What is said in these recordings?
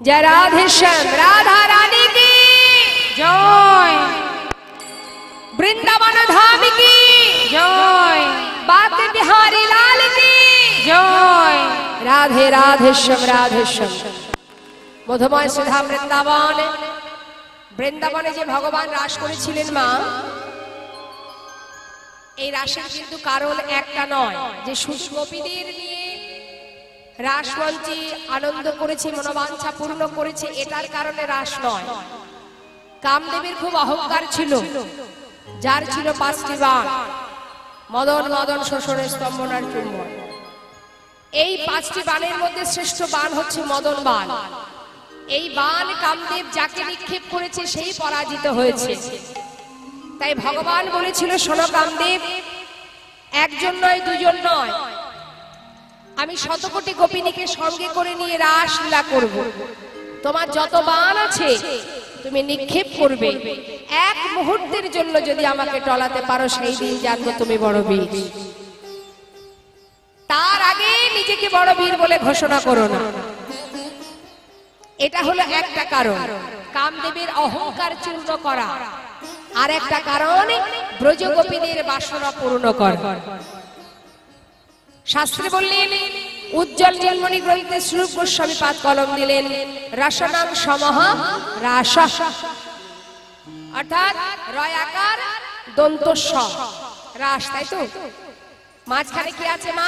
जय राधे श्याम राधा रानी की জয় वृंदावन धाम की জয় बात बिहारी लाल की জয় রাধে রাধে শ্যাম রাধে শ্যাম মধুময় সুধা বৃন্দাবন বৃন্দাবনে যে ভগবান রাস করেছিলেন মা এই রাসের কিন্তু কারণ একটা নয় যে সুষ্মপীদের নিয়ে রাসমঞ্চে আনন্দ করেছে, মনোবাঞ্ছা পূর্ণ করেছে, এটার কারণে রাস নয়। কামদেবের খুব অহংকার ছিল, যার ছিল পাঁচটি বাণ। মদন মদন শোষণের স্তম্ভনার চুম্বন এই পাঁচটি বাণের মধ্যে শ্রেষ্ঠ বান হচ্ছে মদন বাণ। এই বাণ কামদেব যাকে নিক্ষেপ করেছে, সেই পরাজিত হয়েছে। তাই ভগবান বলেছিল, শোনো কামদেব, একজন নয়, দুজন নয়। আমি শতকোটি গোপিনীকে সঙ্গে করে নিয়ে রাস লীলা করব। তোমার যত বাণ আছে, তুমি নিক্ষেপ করবে। এক মুহূর্তের জন্য যদি আমাকে টলাতে পারো, সেই দিন জানব তুমি বড় বীর। তার আগে নিজেকে বড় বীর বলে ঘোষণা করো না। এটা হলো একটা কারণ। কামদেবের অহংকার চূর্ণ করা। আর একটা কারণ ব্রজগোপীদের বাসনা পূর্ণ করা। শাস্ত্রে বললেন, উজ্জ্বল জন্মনি গ্রন্থে শ্রুপ গোস্বামী পাত কলম দিলেন, রাসনাং সমহ রাস। অর্থাৎ রয় আকার দন্ত রাস, তাই তো? মাঝখানে কি আছে মা?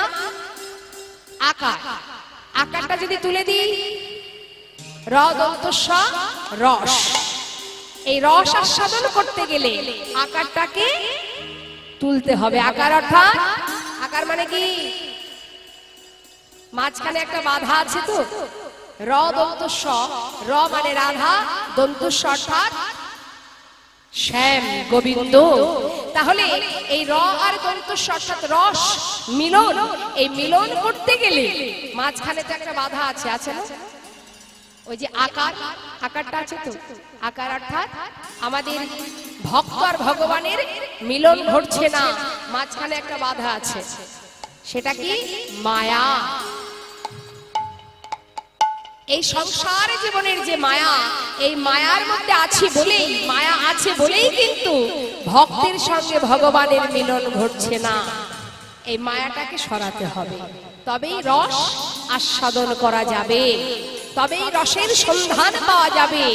আকার। আকারটা যদি তুলে দিই, র দন্ত রস। এই রস আস্বাদন করতে গেলে আকারটাকে তুলতে হবে। আকার অর্থাৎ, আকার মানে কি? মাঝখানে একটা বাধা আছে তো? র দন্ত র মানে রাধা দন্ত শ্যাম, গোবিন্দ। তাহলে এই র আর দন্ত রস, মিলন, এই মিলন করতে গেলে মাঝখানে তো একটা বাধা আছে আছে না? ওই যে আকার, আকারটা আছে তো? আকার অর্থাৎ আমাদের ভক্ত আর ভগবানের মিলন ঘটছে না, মাঝখানে একটা বাধা আছে। সেটা কি? মায়া। এই সংসার জীবনের যে মায়া, এই মায়ার মধ্যে আছি বলেই, মায়া আছে বলেই কিন্তু ভক্তের সঙ্গে ভগবানের মিলন ঘটছে না। এই মায়াটাকে সরাতে হবে। তবেই রস আস্বাদন করা যাবে। তবেই রসের সন্ধান পাওয়া যাবে।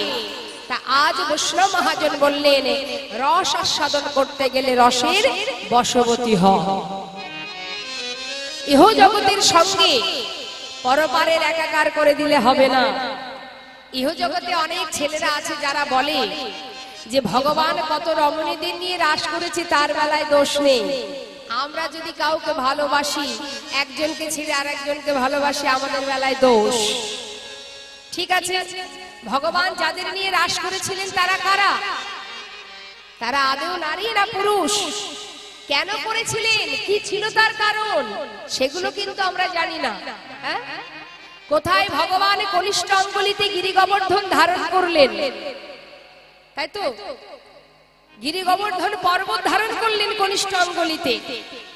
তা আজ বৈষ্ণব মহাজন বললেন, রস আস্বাদন করতে গেলে রসের বশবতী হ ইহ জগতের সঙ্গে পরপারের একাকার করে দিলে হবে না। ইহ জগতে অনেক ছেলেরা আছে যারা বলে যে ভগবান কত রমণীদের নিয়ে রাস করেছে তার বেলায় দোষ নেই। আমরা যদি কাউকে ভালোবাসি একজনকে ছেড়ে আর একজনকে ভালোবাসি আমাদের বেলায় দোষ। ঠিক আছে? ভগবান যাদের নিয়ে রাস করেছিলেন তারা কারা? তারা আদৌ নারী না পুরুষ? কেন করেছিলেন? কি ছিল তার কারণ? সেগুলো কিন্তু আমরা জানি না। হ্যাঁ? কোথায় ভগবান কনিষ্ঠ অঙ্গলিতে গিরি গোবর্ধন ধারণ করলেন? তাই তো? গিরি গোবর্ধন পর্বত ধারণ করলেন কনিষ্ঠ অঙ্গলিতে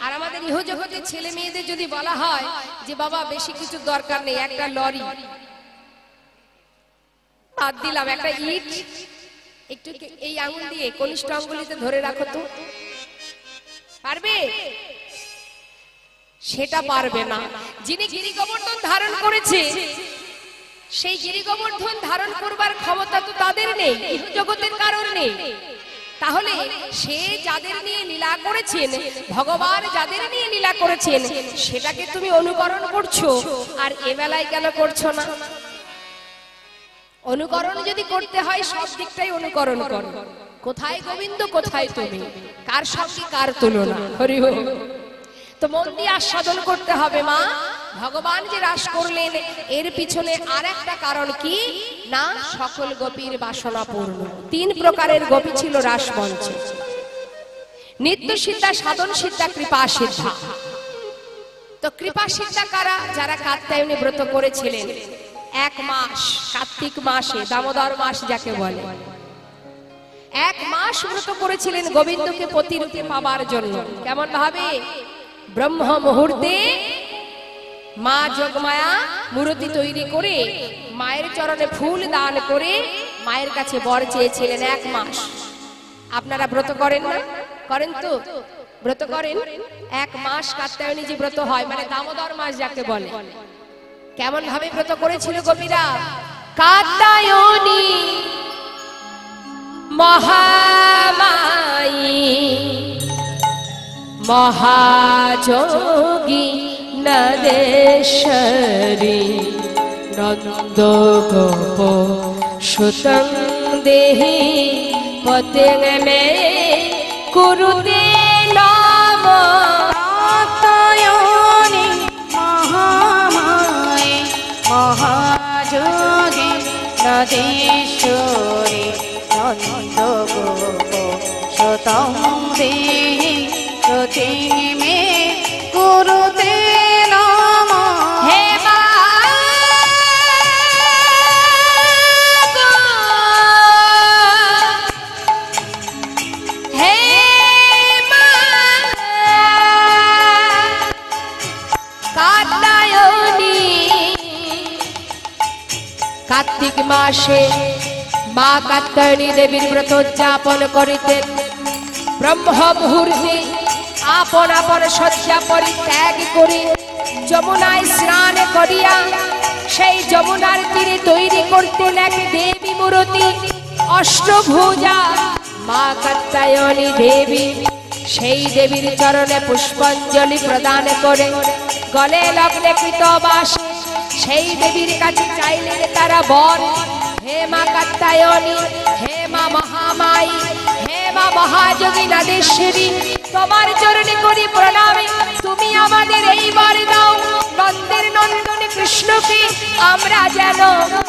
আর আমাদের ইহজগতের ছেলে মেয়েদের যদি বলা হয় যে, বাবা, বেশি কিছু দরকার নেই, একটা লরি। বাদ দিলাম, একটা ইট। একটু এই আঙুল দিয়ে কনিষ্ঠ অঙ্গলিতে ধরে রাখো তো। পারবে? সেটা পারবে না। যিনি গিরি গোবর্ধন ধারণ করেছে, সেই গিরি গোবর্ধন ধারণ করবার ক্ষমতা তো তাদের নেই জগতের কারণ নেই। তাহলে সে যাদের নিয়ে লীলা করেছেন, ভগবান যাদের নিয়ে লীলা করেছেন, সেটাকে তুমি অনুকরণ করছ, আর এ বেলায় কেন করছ না? অনুকরণ যদি করতে হয়, সব দিকটাই অনুকরণ করো। কোথায় গোবিন্দ, কোথায় তুমি? কার সঙ্গে কার তুলনা? হরি হরি। তো মন দিয়ে আস্বাদন করতে হবে, মা। ভগবান যে রাস করলেন, এর পিছনে আর একটা কারণ কি? না, সকল গোপীর বাসনা পূর্ণ। তিন প্রকারের গোপী ছিল রাস মঞ্চে নিত্য সিদ্ধা, সাধন সিদ্ধা, কৃপা সিদ্ধা। তো কৃপা সিদ্ধা কারা? যারা কাত্যায়নী ব্রত করেছিলেন। এক মাস, কার্তিক মাসে, দামোদর মাস যাকে বলে। এক মাস ব্রত করেছিলেন গোবিন্দকে প্রতিরূপে পাবার জন্য। কেমন ভাবে? ব্রহ্ম মুহূর্তে মা যোগমায়া মূর্তি তৈরি করে, মায়ের চরণে ফুল দান করে মায়ের কাছে বর চেয়েছিলেন এক মাস। আপনারা ব্রত করেন না? করেন তো? ব্রত করেন? এক মাস কাত্যায়নী যে ব্রত হয় মানে দামোদর মাস যাকে বলে। কেমন ভাবে ব্রত করেছিল গোপীরা? কাত্যায়নী মহামায়ী মহাযোগী নদেশ্বরী নন্দ গোপ সুতং দেহি পতে মে কুরুতে নাম মহাযোগে নদীশ্বরী। নন্দ গোপ সুতং দেহি প্রতি মে কুরুতে নম হে হে মা কার্তিক মাসে মা কাত্যায়নী দেবীর ব্রত উদযাপন করিতেন ব্রহ্ম মুহূর্তে আপন আপন শয্যা পরিত্যাগ করি। যমুনায় স্নান করিয়া সেই যমুনার তীরে তৈরি করতেন এক দেবী মূর্তি। অষ্টভুজা মা কাত্যায়নী দেবী সেই দেবীর চরণে পুষ্পাঞ্জলি প্রদান করে। গলে লগ্নে কৃতবাস সেই দেবীর কাছে চাইলেন তারা বর। হে মা কাত্যায়নী হে মা মহামায়ী হে মা মহাযোগী নাদেশ্বরী, তোমার চরণে করি প্রণামে, তুমি আমাদের এই বার দাও, নন্দের নন্দনে কৃষ্ণকে আমরা যেন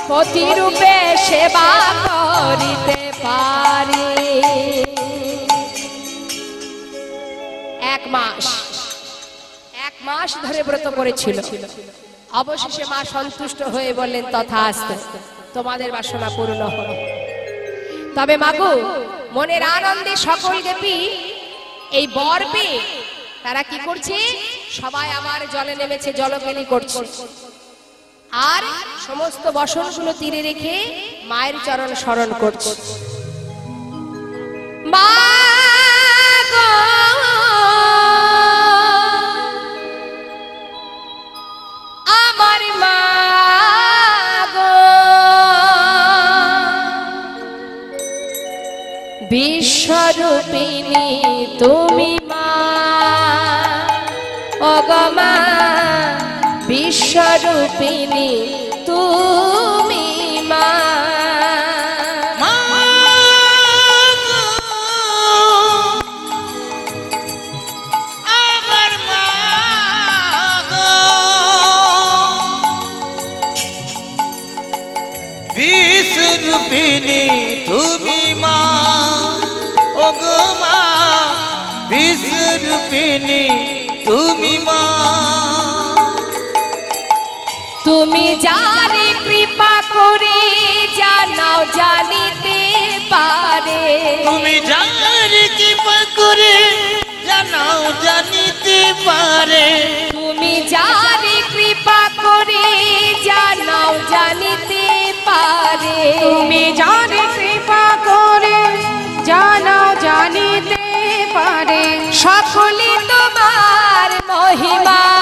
পতিরূপে সেবা করিতে পারি। এক মাস এক মাস ধরে ব্রত করেছিল। অবশেষে মা সন্তুষ্ট হয়ে বললেন তথা আসতে তোমাদের বাসনা পূর্ণ হল। তবে মাগু মনের আনন্দে সকল দেবী এই বর পেয়ে তারা কি করছে? সবাই আবার জলে নেমেছে, জলকেলি করছে। আর সমস্ত বসনগুলো তীরে রেখে মায়ের চরণ স্মরণ করছে। বিশ্বরূপিণী তুমি মা। অগমা বিশ্বরূপিণী বিশ্বরূপিণী তুমি মা। তুমি যারে কৃপা করে জানাও জানিতে পারে। তুমি যার কৃপা করে জানাও জানিতে পারে। তুমি যারে কৃপা করে জানাও জানিতে পারে। তুমি জানে কৃপা করে জানাও জানিতে পারে। সকলে তোমার মহিমা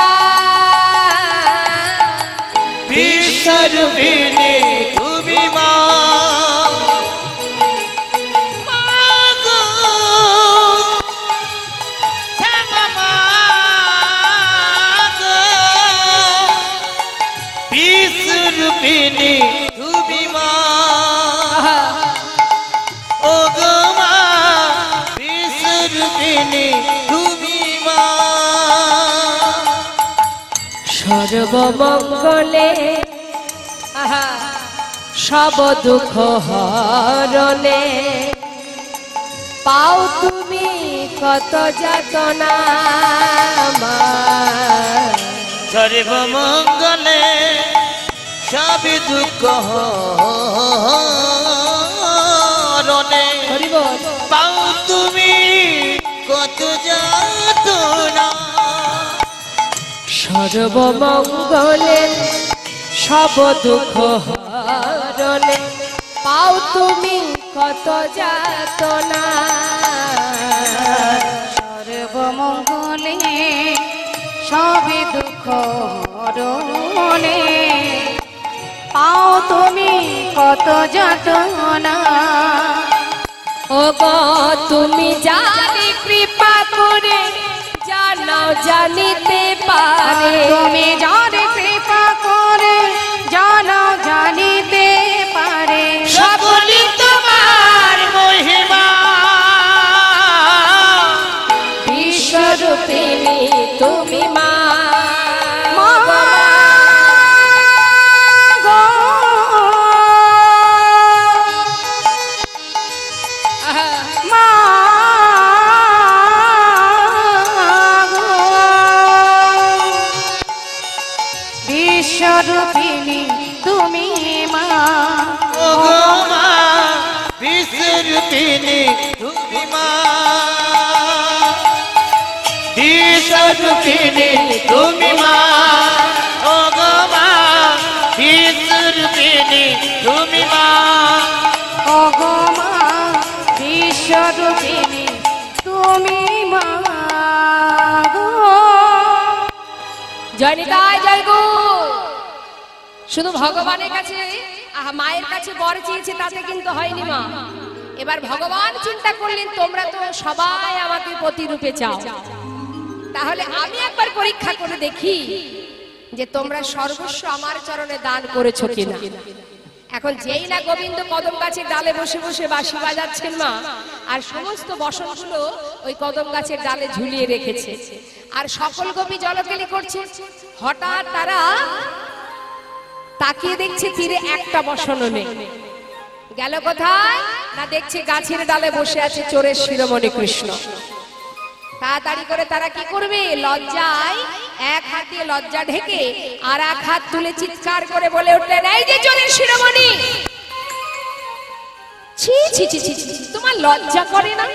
সর্বমঙ্গলে আহা, সব দুঃখ হরণে পাও তুমি কত যাতনা আমার। সর্বমঙ্গলে সব দুঃখ হরণে। পাও তুমি কত যাতনা সর্বমঙ্গলে সব দুঃখ হরণে পাও তুমি কত যাতনা। সর্বমঙ্গলে সবে দুঃখ হরণে পাও তুমি কত যাতনা। ও তুমি জানি কৃপা করে জানিতে পারে তুমি যার কৃপা করে জানা বিশ্বরূপিণী তুমি মা। ও গো মা বিশ্বরূপিণী তুমি মা। ওগো মা বিশ্বরূপিণী তুমি মা গো। জয় গো। শুধু ভগবানের কাছে মায়ের কাছে বর চেয়েছে, তাতে কিন্তু হয়নি মা। এবার ভগবান চিন্তা করলেন, তোমরা তো সবাই আমাকে প্রতিরূপে চাও। তাহলে আমি একবার পরীক্ষা করে দেখি যে তোমরা সর্বস্ব আমার চরণে দান করেছ কিনা। এখন যেই না গোবিন্দ কদম গাছের ডালে বসে বসে বাঁশি বাজাচ্ছেন মা, আর সমস্ত বসনগুলো ওই কদম গাছের ডালে ঝুলিয়ে রেখেছে। আর সকল গোপী জলকেলি করছে। হঠাৎ তারা তাকিয়ে দেখছে তীরে একটা বসনও নেই। গেল কোথায়? না দেখছে গাছের ডালে বসে আছে চোরের শিরোমণি কৃষ্ণ। তাড়াতাড়ি করে তারা কি করবে? লজ্জায় এক হাত লজ্জা ঢেকে আর এক হাত তুলে চিৎকার করে বলে উঠলেন এই যে চোরের শিরোমণি! ছি ছি ছি ছি তোমার লজ্জা করে না?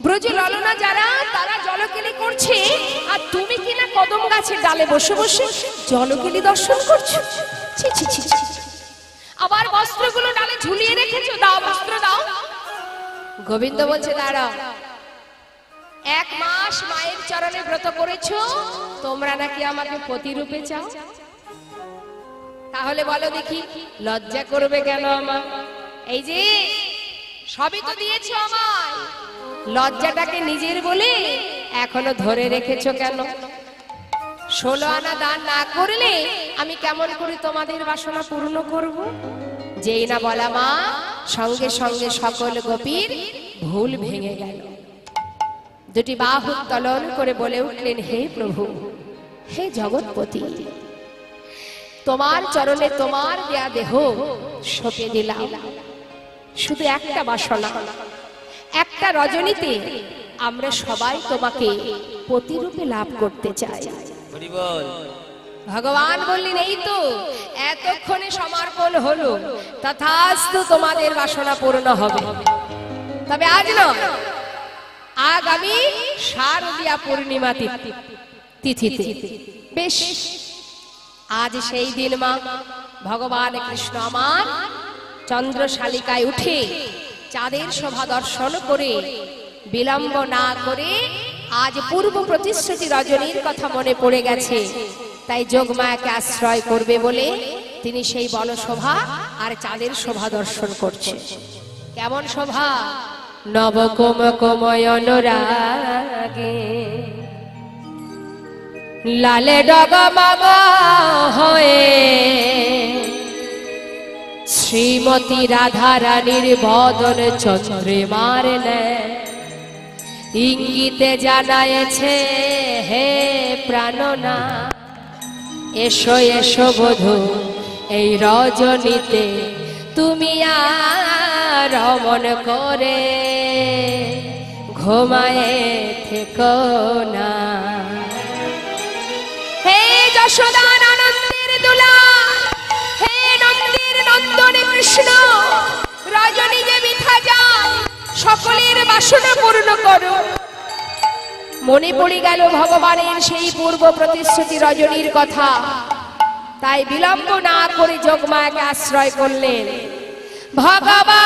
ব্রজ ললনা যারা তারা জলকেলি করছে আর তুমি কিনা কদম গাছের ডালে বসে বসে জলকেলি দর্শন করছ? ছি ছি, ছি। আবার বস্ত্রগুলো ডালে ঝুলিয়ে রেখেছো? দাও বস্ত্র দাও। গোবিন্দ বলছে দাঁড়াও এক মাস মায়ের চরণে ব্রত করেছ? তোমরা নাকি আমাকে প্রতিরূপে চাও? তাহলে বলো দেখি, লজ্জা করবে কেন আমার? এই যে, সবই তো দিয়েছ আমায়। লজ্জাটাকে নিজের বলে এখনও ধরে রেখেছো কেন? ষোলো আনা দান না করলে আমি কেমন করে তোমাদের বাসনা পূর্ণ করব? যেই না বলা মা, সঙ্গে সঙ্গে সকল গোপীর ভুল ভেঙে গেল। দুটি বাহু উত্তোলন করে বলে উঠলেন হে প্রভু হে জগৎপতি তোমার চরণে তোমার দেয়া দেহ সঁপে দিলাম। শুধু একটা বাসনা একটা রজনীতে আমরা সবাই তোমাকে প্রতিরূপে লাভ করতে চাই। ভগবান বললেন এই তো এতক্ষণে সমর্পণ হলো তথাস্তু তোমাদের বাসনা পূর্ণ হবে। তবে আজ নয় আগামী শারদীয়া পূর্ণিমা তিথি- তিথিতে। বেশ। আজ সেই দিন মা, ভগবান কৃষ্ণ আমার চন্দ্রশালিকায় উঠে চাঁদের শোভা দর্শন করে, বিলম্ব না করে আজ পূর্ব প্রতিশ্রুতি রজনীর কথা মনে পড়ে গেছে। তাই যোগমায়াকে আশ্রয় করবে বলে তিনি সেই বনশোভা আর চাঁদের শোভা দর্শন করছে কেমন শোভা? নবকম কময়নরাগে লালে ডগমগ হয়ে শ্রীমতী রাধা রানীর বদন চন্দ্রে মারলে। ইঙ্গিতে জানায়েছে, হে প্রাণনা, এসো এসো বধু, এই রজনীতে তুমি আর রমন করে ঘুমায়ে থেকো না। হে যশোদান আনন্দের দুলা হে নন্দের নন্দনে কৃষ্ণ, রজনী যে মিথা যায় সকলের বাসনা পূর্ণ করো। মনে পড়ে গেল ভগবানের সেই পূর্ব প্রতিশ্রুতি রজনীর কথা। তাই বিলম্ব না করে যোগমায়াকে আশ্রয় করলেন। ভগবান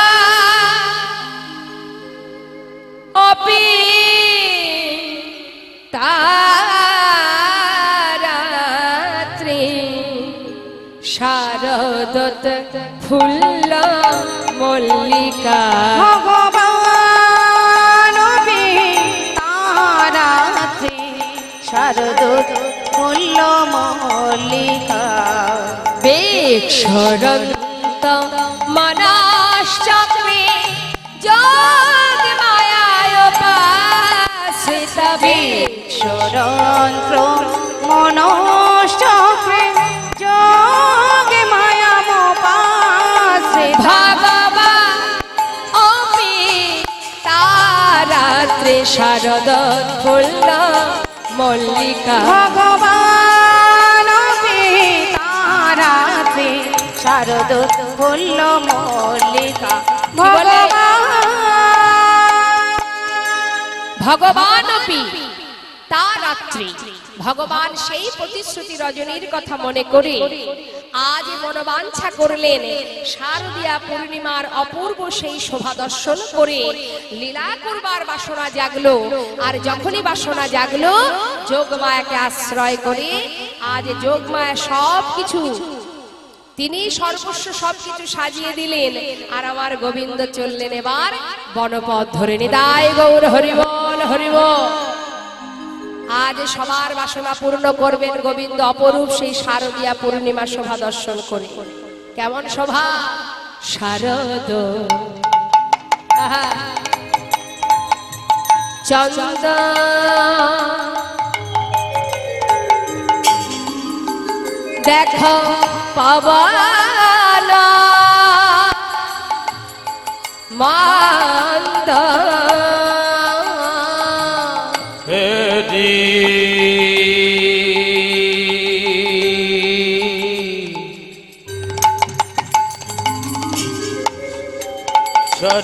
অপি তারাত্রি শারদত ফুল্ল মল্লিকা। ভগবান তারাতে শারদ মূল্য মল্লিকা। বেক্ষরন্ত মনাশ্চক্রে যোগ ষড়যন্ত্র মনশ্চক্রে, যোগে মায়া মোপাশ্রে ভগবান। অপি তারাত্রে শারদ ফুল্ল, মল্লিকা। ভগবান তারাতে শারদ বলল মল্লিকা? ভগবান ভগবান তা রাত্রি ভগবান সেই প্রতিশ্রুতি রজনীর কথা মনে করে আজ মনোবাঞ্ছা করলেন শারদীয়া পূর্ণিমার অপূর্ব সেই শোভা দর্শন করে। লীলা করবার বাসনা জাগলো আর যখনই বাসনা জাগলো যোগমায়াকে আশ্রয় করে আজ যোগমায়া সব কিছু তিনি সর্বস্ব সবকিছু সাজিয়ে দিলেন আর আমার গোবিন্দ চললেন এবার বনপথ ধরে নিদায় গৌর হরিবল। হরিবল আজ সবার বাসনা পূর্ণ করবেন গোবিন্দ অপরূপ সেই শারদীয়া পূর্ণিমা শোভা দর্শন করে। কেমন শোভা? শারদ। চন্দ দেখো পবন। মন্দ।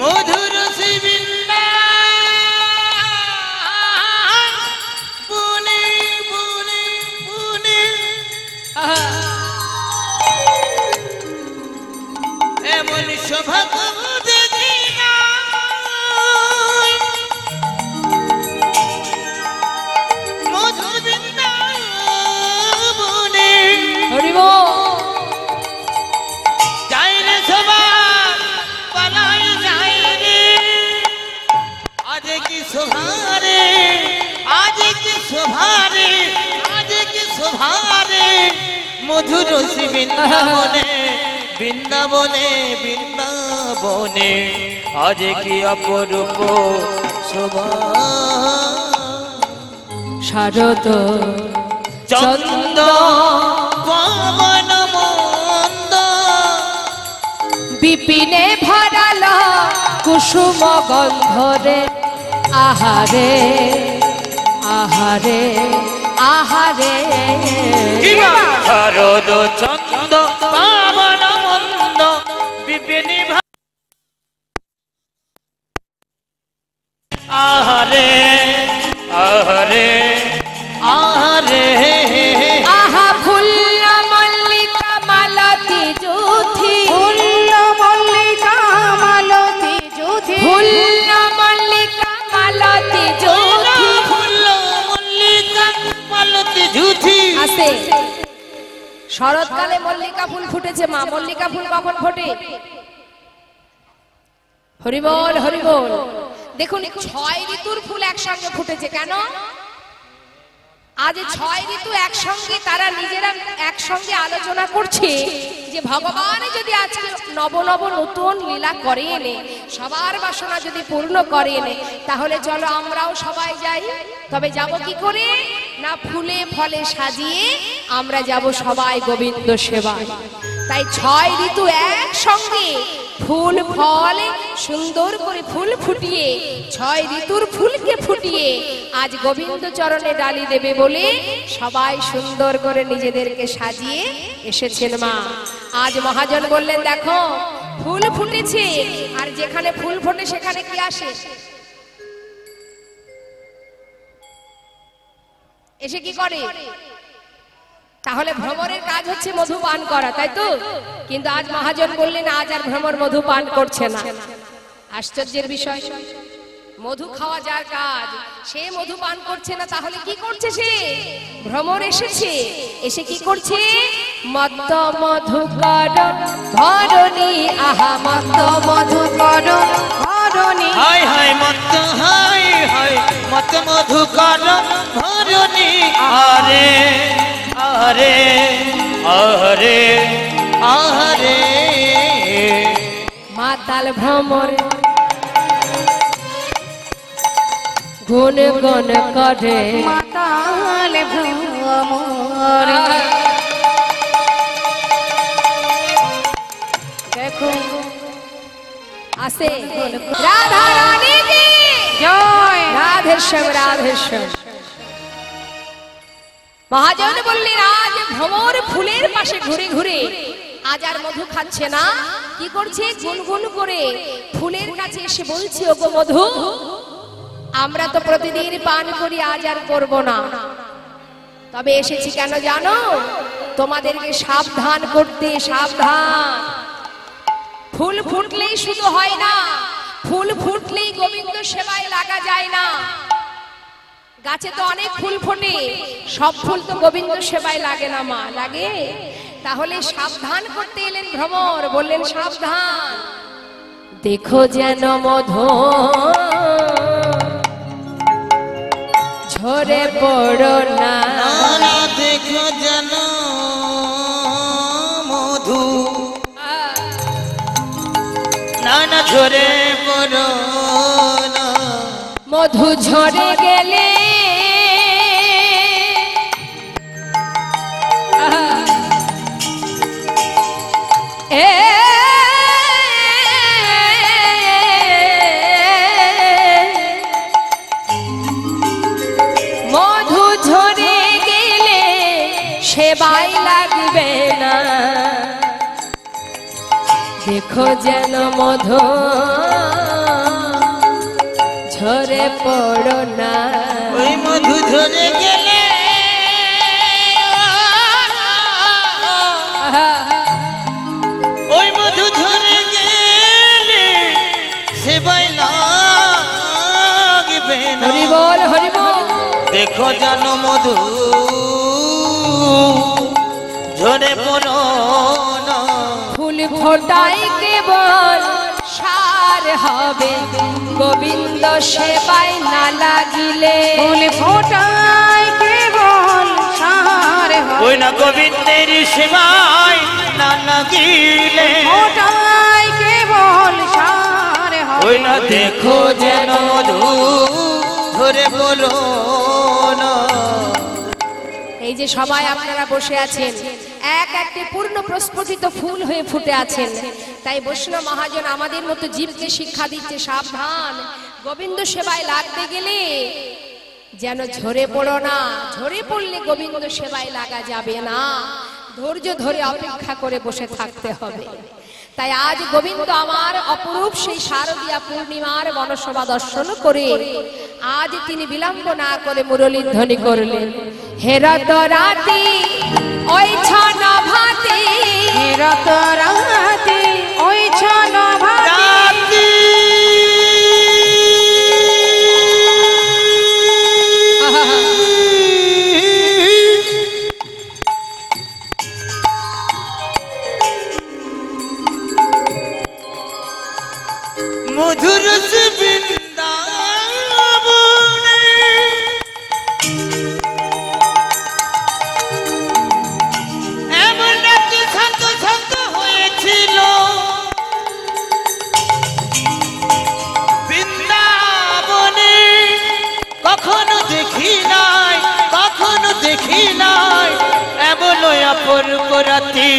মধুর মধুর বৃন্দাবনে বৃন্দাবনে বৃন্দাবনে। আজ কি অপরূপ শোভা? শারদ চন্দ পবন মন্দ। বিপিনে ভরাল কুসুম গন্ধরে আহারে আহারে। আহারে। শারদ চন্দ পাবন মন্দ বিপিনী আহারে। শরৎকালে মল্লিকা ফুল ফুটেছে মা, মল্লিকা ফুল কখন ফোটে? হরিবল হরিবল। দেখুন, ছয় ঋতুর ফুল একসঙ্গে ফুটেছে কেন? আজ ছয় ঋতু একসঙ্গে তারা নিজেরা একসঙ্গে আলোচনা করছে যে ভগবান যদি আজকে নব নব নতুন লীলা করে এনে, সবার বাসনা যদি পূর্ণ করে এনে, তাহলে চলো আমরাও সবাই যাই। তবে যাব কি করে? না ফুলে ফলে সাজিয়ে আমরা যাব সবাই গোবিন্দ সেবায়। তাই ছয় ঋতু একসঙ্গে ফুল ফল, সুন্দর করে ফুল ফুটিয়ে, ছয় ঋতুর ফুলকে ফুটিয়ে, আজ গোবিন্দ চরণে ডালি দেবে বলে সবাই সুন্দর করে নিজেদেরকে সাজিয়ে এসেছেন মা। আজ মহাজন বললেন, দেখো, ফুল ফুটেছে, আর যেখানে ফুল ফোটে সেখানে কি আসে? এসে কি করে? তাহলে ভ্রমণের কাজ হচ্ছে মধু পান করা, তাই তো? কিন্তু আজ মহাজন বললেন, আজ আর ভ্রমর মধু পান করছে না। আশ্চর্যের বিষয়, মধু খাওয়া যার কাজ, সে মধু পান করছে না, তাহলে কি করছে সে? ভ্রমর এসেছে, এসে কি করছে? মত্ত মধু ধরণী, আহা, মত্ত মধু কর ধরণী। হায় হায় মত হায় হায় মত মধুকর ভরণী আরে আরে আরে আরে মাতাল ভ্রমর। গুণ গুণ করে। মাতাল ভ্রমর। দেখো। আসে। রাধা রানী কি জয়। রাধেশ্বর রাধেশ্বর। মহাজন বললেন, আজ ভ্রমর ফুলের পাশে ঘুরে ঘুরে আজ আর মধু খাচ্ছে না। কি করছে? গুনগুন করে ফুলের কাছে এসে বলছে, ওগো মধু, আমরা তো প্রতিদিন পান করি, আজ আর করব না। তবে এসেছি কেন জানো? তোমাদেরকে সাবধান করতে, সাবধান। ফুল ফুটলেই শুধু হয় না, ফুল ফুটলেই গোবিন্দ সেবায় লাগা যায় না। গাছে তো অনেক ফুল ফোটে সব ফুল তো গোবিন্দ সেবায় লাগে না মা লাগে? তাহলে সাবধান করতে এলেন ভ্রমর বললেন সাবধান। দেখো যেন মধ ঝরে পড়ো না। দেখো যেন মধু না না ঝরে পড়ো না। মধু ঝরে গেলে দেখো যেন মধু ঝরে পড়ো না। ওই মধু ঝরে গেলে ওই মধু ঝরে গেলে সেবাই লাগবে না। হরি বল হরি বল। দেখো জানো মধু ঝরে পড়ো ফোটাই কেবল সার হবে। গোবিন্দ সেবায় না লাগিলে। ফোটায় কেবল সার হয় না গোবিন্দের সেবায় না লাগিলে। ফোটায় কেবল সার হয় না দেখো যেন ধরে না এই যে সবাই আপনারা বসে আছেন, এক একটি পূর্ণ প্রস্ফুটিত ফুল হয়ে ফুটে আছেন। তাই বৈষ্ণব মহাজন আমাদের মতো জীবকে শিক্ষা দিচ্ছে, সাবধান। গোবিন্দ সেবায় লাগতে গেলে যেন ঝরে পড়ো না। ঝরে পড়লে গোবিন্দ সেবায় লাগা যাবে না। ধৈর্য ধরে অপেক্ষা করে বসে থাকতে হবে। তাই আজ গোবিন্দ আমার অপরূপ সেই শারদীয়া পূর্ণিমার বনসভা দর্শন করে আজ তিনি বিলম্ব না করে মুরলী ধ্বনি করলেন। হেরত রাতে ওই ছন ভাতি হেরত রাতে ওই ছন রাতি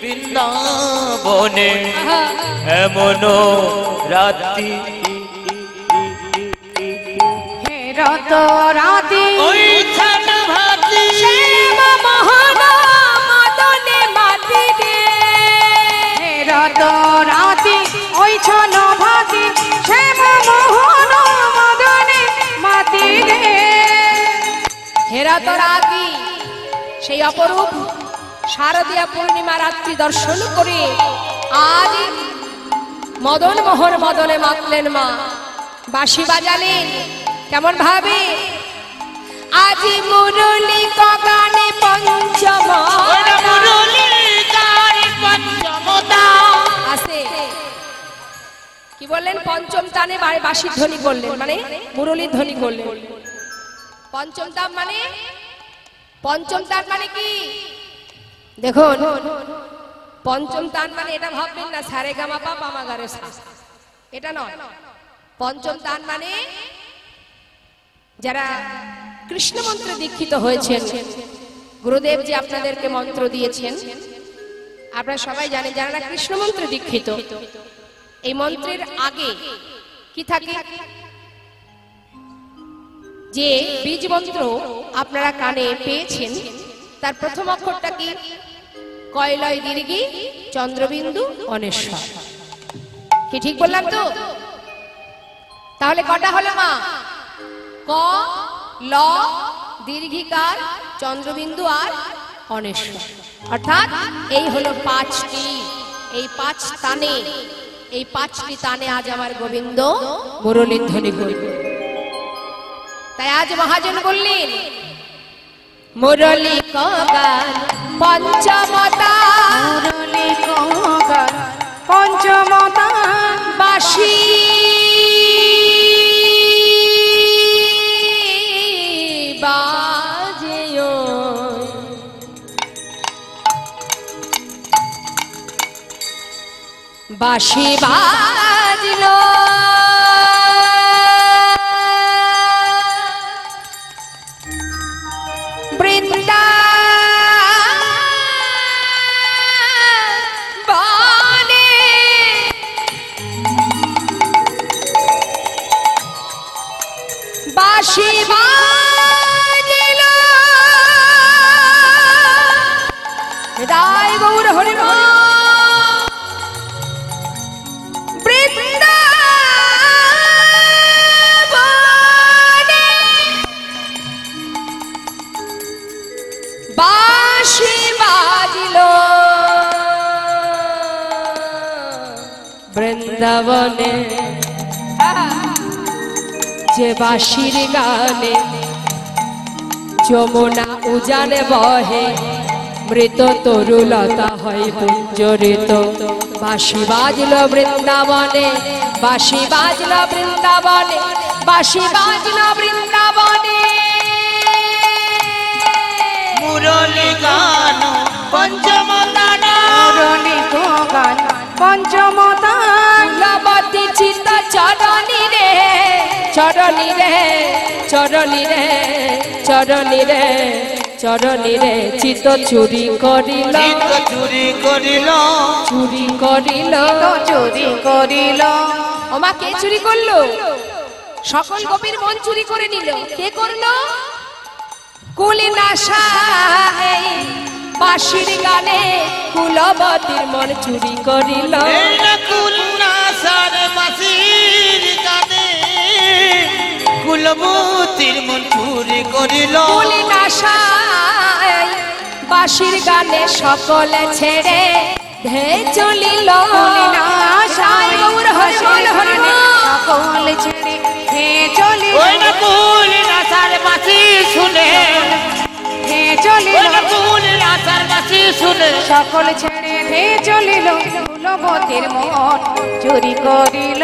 বৃন্দাবনে এমন রাতি। রত রাতি। ওই ছান ভাতি। শ্যাম মোহন মদনে মাতিবে হে রত রাতি ওই ছন ভাতি শ্যাম মোহন মদনে মাতি রে। হেরাত রাতি সেই অপরূপ শারদীয়া পূর্ণিমা রাত্রি দর্শন করে আজ মদন মোহন মদনে মাতলেন মা। বাঁশি বাজালেন কেমন ভাবে? আজি মুরলি কগানে পঞ্চম আছে। কি বললেন? পঞ্চম তানে বাঁশির ধ্বনি করলেন মানে মুরলির ধ্বনি করলেন পঞ্চম তাম মানে? পঞ্চম তান মানে কি? দেখুন, পঞ্চম তান মানে এটা ভাববেন না, সারে গামা পা পামা। এটা নয়। পঞ্চম তান মানে যারা কৃষ্ণ মন্ত্রে দীক্ষিত হয়েছেন, গুরুদেব যে আপনাদেরকে মন্ত্র দিয়েছেন, আপনারা সবাই জানেন যারা কৃষ্ণ মন্ত্রে দীক্ষিত, এই মন্ত্রের আগে কি থাকে? যে বীজ মন্ত্র আপনারা কানে পেয়েছেন, তার প্রথম অক্ষরটা কি? কয়লয় দীর্ঘি চন্দ্রবিন্দু, অনেশ্বর। কি ঠিক বললাম তো? তাহলে কটা হলো মা? ক, ল, দীর্ঘিকার, চন্দ্রবিন্দু আর অনেশ্বর। অর্থাৎ এই হলো পাঁচটি। এই পাঁচ তানে, এই পাঁচটি তানে আজ আমার গোবিন্দ মুরলীর ধ্বনি করবে তাই আজ মহাজন বললেন, মুরলী কগান পঞ্চমতা। পঞ্চমতা। বাসি। বাজলো। বৃন্দা বাসি বাজিল হৃদয় গৌর হরিম বাঁশি বাজিল বৃন্দাবনে যে বাঁশির গানে। যমুনা উজানে বহে মৃত তরুলতা হয় পুঞ্জরিত। বাঁশি বাজল বৃন্দাবনে বাঁশি বাজল বৃন্দাবনে বাঁশি বাজল বৃন্দাবনে। মুরলি গান পঞ্চমতা মুরলি পঞ্চমতা লবতী চিত্ত চরণী চরণী রে চরণী রে চরণী রে চরণী রে চিত্ত চুরি করিল। চুরি করিল। চুরি করিল। চুরি করিল। ওমা কে চুরি করল? সকল গোপীর মন চুরি করে নিল। কে করল? কুলি নাশাই বাঁশির গানে কুলবতীর মন চুরি করিল। এই কুলবতীর মন চুরি করিল। বাঁশির গানে সকলে ছেড়ে ধে চলিল। সকল ছেড়ে হে চলি ওই না কুলনা সার বাসি শুনে। হে চলিল। ওই না কুলনা সার বাসি শুনে। সকল ছেড়ে হে চলিল। কুলবতীর মন চুরি করিল।